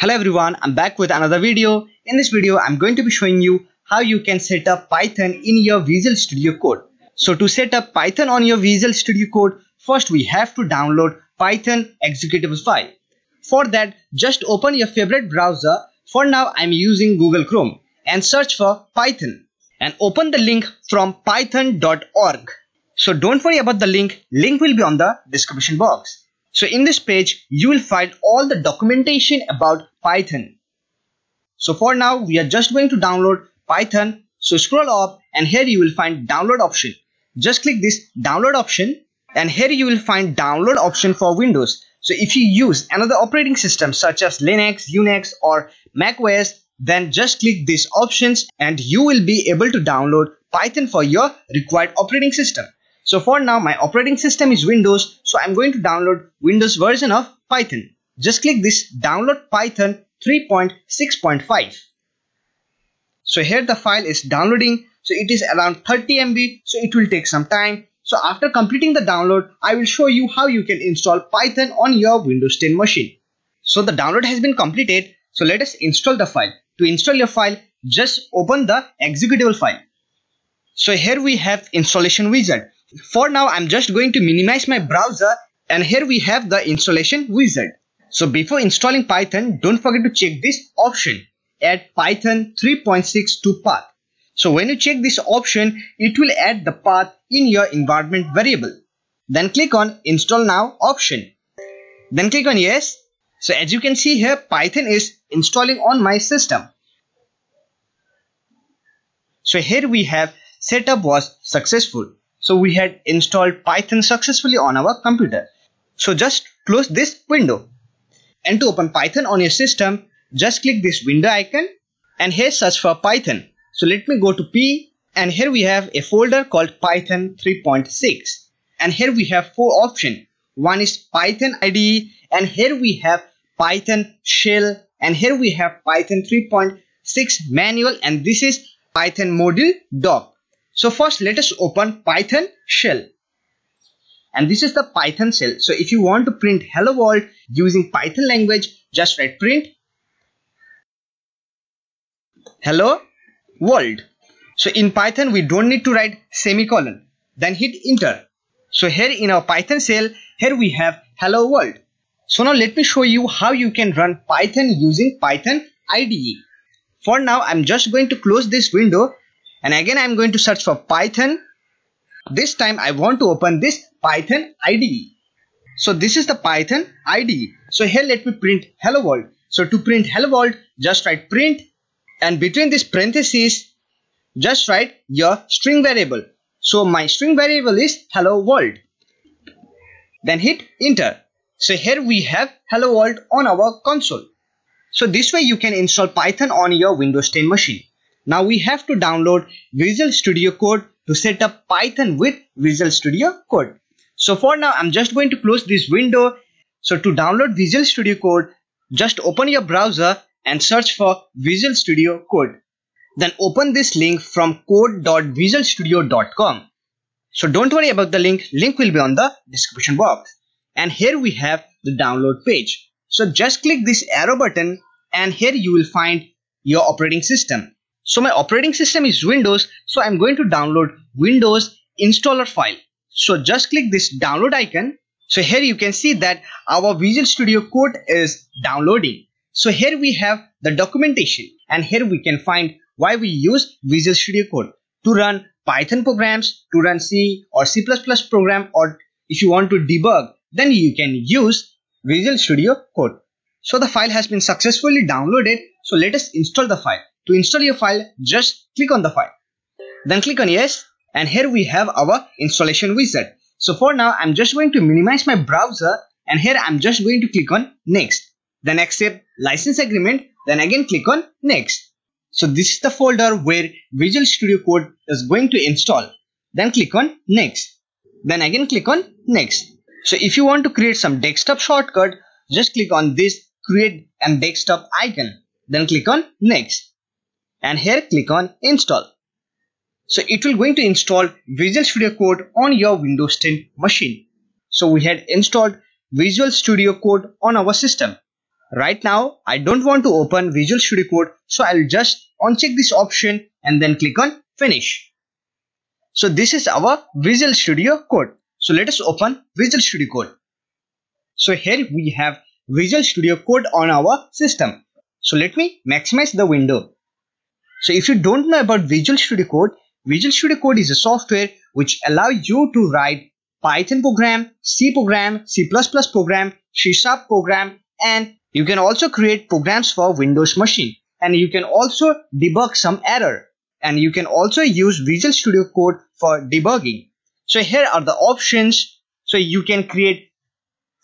Hello everyone, I'm back with another video. In this video, I'm going to be showing you how you can set up Python in your Visual Studio Code. So to set up Python on your Visual Studio Code, first we have to download Python executable file. For that, just open your favorite browser. For now, I'm using Google Chrome and search for Python and open the link from python.org. So don't worry about the link, link will be on the description box. So in this page, you will find all the documentation about Python. So for now, we are just going to download Python. So scroll up and here you will find download option. Just click this download option and here you will find download option for Windows. So if you use another operating system such as Linux, Unix or Mac OS, then just click these options and you will be able to download Python for your required operating system. So for now my operating system is Windows so I'm going to download Windows version of Python. Just click this download Python 3.6.5. So here the file is downloading so it is around 30 MB so it will take some time. So after completing the download I will show you how you can install Python on your Windows 10 machine. So the download has been completed so let us install the file. To install your file just open the executable file. So here we have installation wizard. For now, I'm just going to minimize my browser and here we have the installation wizard. So before installing Python, don't forget to check this option add Python 3.6 to path. So when you check this option, it will add the path in your environment variable. Then click on install now option. Then click on yes. So as you can see here, Python is installing on my system. So here we have setup was successful. So we had installed Python successfully on our computer. So just close this window. And to open Python on your system, just click this window icon and here search for Python. So let me go to P and here we have a folder called Python 3.6 and here we have four options. One is Python IDE and here we have Python shell and here we have Python 3.6 manual and this is Python module doc. So first let us open Python shell. And this is the Python shell. So if you want to print hello world using Python language, just write print hello world. So in Python, we don't need to write semicolon. Then hit enter. So here in our Python shell, here we have hello world. So now let me show you how you can run Python using Python IDE. For now, I'm just going to close this window and again I'm going to search for Python. This time I want to open this Python IDE. So this is the Python IDE. So here let me print hello world. So to print hello world, just write print and between this parentheses, just write your string variable. So my string variable is hello world. Then hit enter. So here we have hello world on our console. So this way you can install Python on your Windows 10 machine. Now we have to download Visual Studio Code to set up Python with Visual Studio Code. So for now I'm just going to close this window. So to download Visual Studio Code, just open your browser and search for Visual Studio Code. Then open this link from code.visualstudio.com. So don't worry about the link, link will be on the description box. And here we have the download page. So just click this arrow button and here you will find your operating system. So my operating system is Windows, so I'm going to download Windows installer file. So just click this download icon. So here you can see that our Visual Studio Code is downloading. So here we have the documentation and here we can find why we use Visual Studio Code to run Python programs, to run C or C++ program or if you want to debug then you can use Visual Studio Code. So the file has been successfully downloaded. So let us install the file. To install your file, just click on the file. Then click on yes and here we have our installation wizard. So for now, I'm just going to minimize my browser and here I'm just going to click on next. Then accept license agreement. Then again click on next. So this is the folder where Visual Studio Code is going to install. Then click on next. Then again click on next. So if you want to create some desktop shortcut, just click on this create and desktop icon. Then click on next and here click on install. So it will going to install Visual Studio Code on your Windows 10 machine. So we had installed Visual Studio Code on our system. right now I don't want to open Visual Studio Code so I'll just uncheck this option and then click on finish. So this is our Visual Studio Code. So let us open Visual Studio Code. So here we have Visual Studio Code on our system. So let me maximize the window. So if you don't know about Visual Studio Code, Visual Studio Code is a software which allows you to write Python program, C program, C++ program, C Sharp program and you can also create programs for Windows machine and you can also debug some error and you can also use Visual Studio Code for debugging. So here are the options. So you can create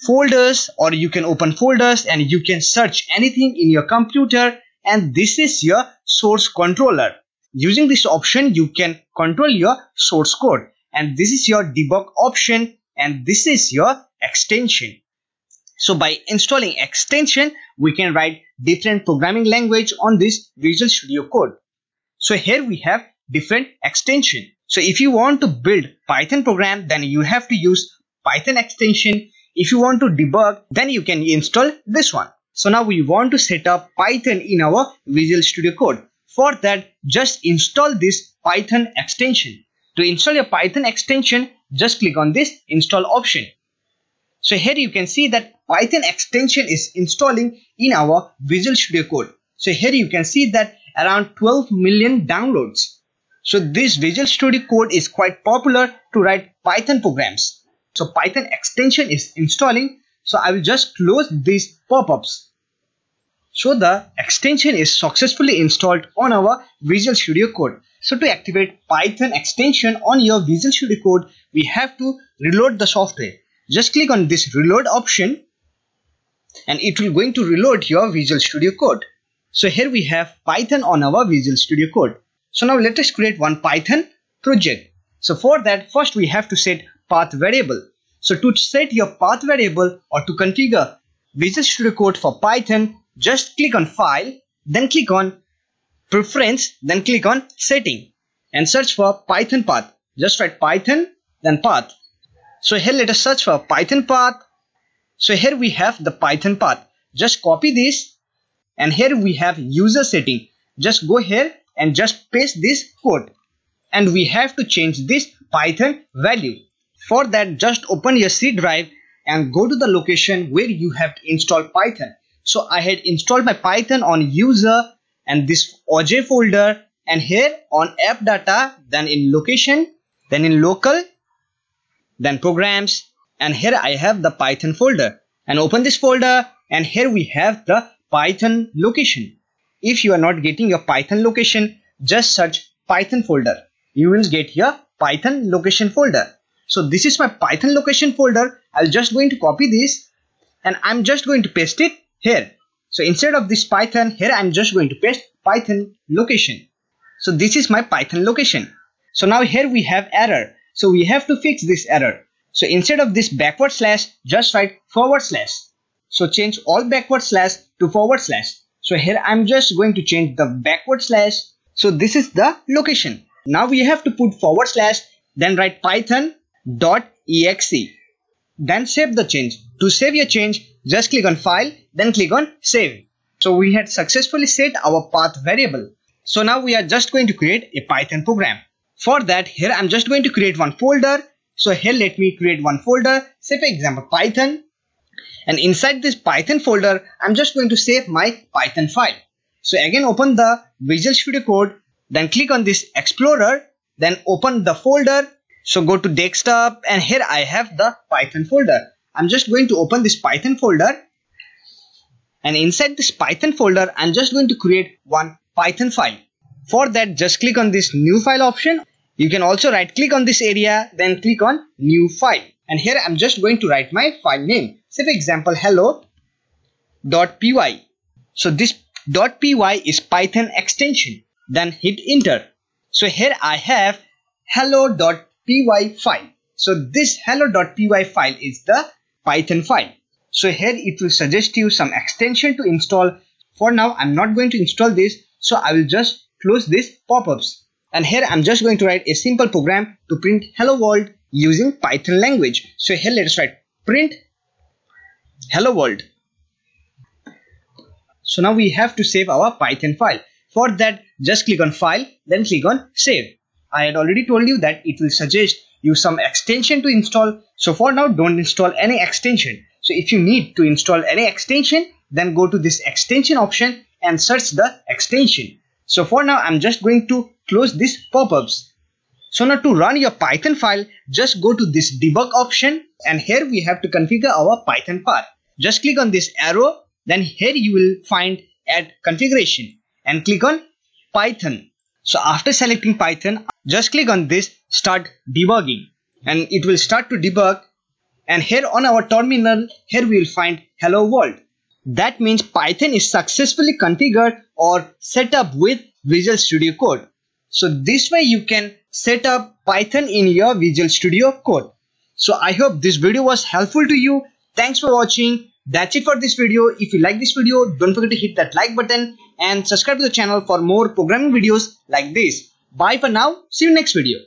folders or you can open folders and you can search anything in your computer and this is your source controller. Using this option you can control your source code and this is your debug option and this is your extension. So by installing extension, we can write different programming language on this Visual Studio Code. So here we have different extension. So if you want to build Python program, then you have to use Python extension. If you want to debug, then you can install this one. So now we want to set up Python in our Visual Studio Code. For that, just install this Python extension. To install your Python extension, just click on this install option. So here you can see that Python extension is installing in our Visual Studio Code. So here you can see that around 12 million downloads. So this Visual Studio Code is quite popular to write Python programs. So Python extension is installing. So I will just close these pop-ups. So the extension is successfully installed on our Visual Studio Code. So to activate Python extension on your Visual Studio Code, we have to reload the software just click on this reload option and it will going to reload your Visual Studio Code. So here we have Python on our Visual Studio Code. So now let us create one Python project. So for that first we have to set path variable. So to set your path variable or to configure Visual Studio Code for Python just click on file then click on preference then click on setting and search for Python path. Just write Python then path so here let us search for Python path. So here we have the Python path. Just copy this and here we have user setting. Just go here and just paste this code and we have to change this Python value. For that just open your C drive and go to the location where you have to install Python. So I had installed my Python on user and this OJ folder and here on app data then in location then in local then programs and here I have the Python folder and open this folder and here we have the Python location. If you are not getting your Python location, just search Python folder. You will get your Python location folder. So this is my Python location folder. I'll just going to copy this and I'm just going to paste it here. So instead of this Python, here I'm just going to paste Python location. So this is my Python location. So now here we have error. So we have to fix this error. So instead of this backward slash, just write forward slash. So change all backward slash to forward slash. So here I'm just going to change the backward slash. So this is the location. Now we have to put forward slash, then write python dot exe. Then save the change. To save your change, just click on file, then click on save. So we had successfully set our path variable. So now we are just going to create a Python program. For that, here I'm just going to create one folder. So here let me create one folder, say for example Python. And inside this Python folder, I'm just going to save my Python file. So again open the Visual Studio Code, then click on this Explorer, then open the folder. So go to desktop and here I have the Python folder. I'm just going to open this Python folder and inside this Python folder, I'm just going to create one Python file. For that, just click on this new file option. You can also right click on this area, then click on new file. And here I'm just going to write my file name. Say for example, hello.py. So this .py is Python extension. Then hit enter. So here I have hello.py file. So this hello.py file is the Python file. So here it will suggest you some extension to install. For now, I'm not going to install this. So I will just close this pop-ups. And here I'm just going to write a simple program to print hello world using Python language. So here let's write print hello world. So now we have to save our Python file. For that, just click on file, then click on save. I had already told you that it will suggest you some extension to install. So for now, don't install any extension. So if you need to install any extension, then go to this extension option and search the extension. So for now, I'm just going to close these pop-ups. So now to run your Python file, just go to this debug option and here we have to configure our Python part. Just click on this arrow, then here you will find add configuration and click on Python. So after selecting Python, just click on this start debugging and it will start to debug and here on our terminal, here we will find hello world. That means Python is successfully configured or set up with Visual Studio Code. So this way you can set up Python in your Visual Studio Code. So I hope this video was helpful to you. Thanks for watching. That's it for this video. If you like this video, don't forget to hit that like button and subscribe to the channel for more programming videos like this. Bye for now. See you next video.